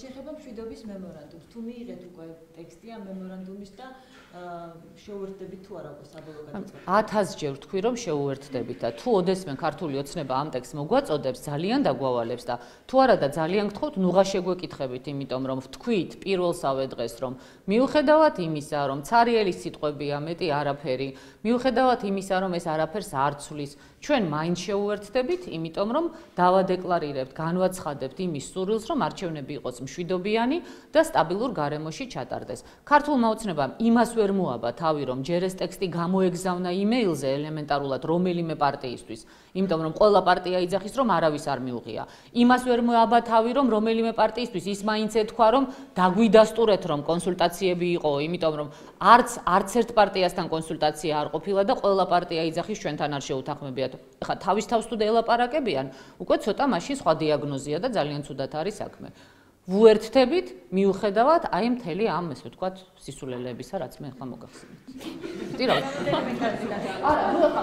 შეხება მშვიდობის მემორანდუმს. თუ მიიღეთ უკვე ტექსტი ამ მემორანდუმის და შეუერთდებით თუ არა უკვე საბოლოო გადაწყვეტილება? 1000 ჯერ ვთქვი რომ შეუერთდებით და თუ ოდესმე ქართული ოცნება ამ ტექსტს მოგვაწოდებს, ძალიან დაგვავალებს და თუ არა და ძალიან გთხოვთ, ნუღა შეგვეკითხებით, იმიტომ რომ ვთქვით პირველსავე დღეს რომ მიუხედავად იმისა, რომ цаრიელის სიტყვებია მეტი არაფერი, მიუხედავად იმისა, რომ ეს არაფერს არ ცვლის, ჩვენ მაინც შეუერთდებით, იმიტომ რომ დავადეკლარირებთ, განვაცხადებთ იმის სურვილს, რომ არჩევნები იყოს მშვიდობიანი და სტაბილურ გარემოში ჩატარდეს. ქართულმა ოცნებამ იმას ვერ მოაბა თავი, რომ ჯერ ეს ტექსტი გამოეგზავნა იმეილზე ელემენტარულად რომელიმე პარტიისთვის, იმიტომ რომ ყველა პარტია იძახის, რომ არავის არ მიუღია. იმას ვერ მოაბა თავი, რომ რომელიმე პარტიისთვის ის მაინც ეთქვა, რომ დაგვიდასტურეთ, რომ კონსულტაციები იყო, იმიტომ რომ არც არც ერთ პარტიასთან კონსულტაცია არ ყოფილა და ყველა პარტია იძახის ჩვენთან არ შეუთანხმებიათ. ეხლა თავის თავს თუ დაელაპარაკებიან, უკვე ცოტა მაშინ სხვა დიაგნოზია და ძალიან ცუდად არის საქმე. ვუერთდებით მიუხედავად აი მთელი ამ ესე ვთქვათ სისულელეებისა რაც მე ახლა მოგახსენეთ. ტირო. არა, ნუ ახლა